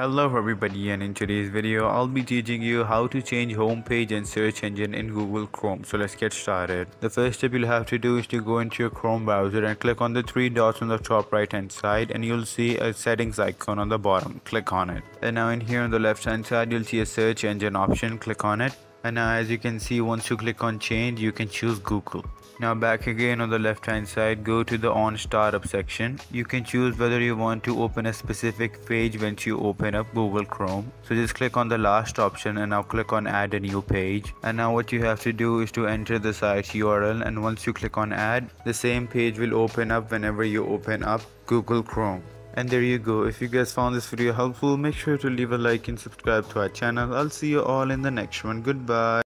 Hello everybody and in today's video I'll be teaching you how to change homepage and search engine in Google Chrome. So let's get started. The first step you'll have to do is to go into your Chrome browser and click on the three dots on the top right hand side and you'll see a settings icon on the bottom. Click on it. And now in here on the left hand side you'll see a search engine option. Click on it. And now as you can see once you click on change you can choose Google. Now back again on the left hand side, go to the on startup section. You can choose whether you want to open a specific page once you open up Google Chrome. So just click on the last option and now click on add a new page. And now what you have to do is to enter the site's URL and once you click on add, the same page will open up whenever you open up Google Chrome. And there you go. If you guys found this video helpful, make sure to leave a like and subscribe to our channel. I'll see you all in the next one. Goodbye.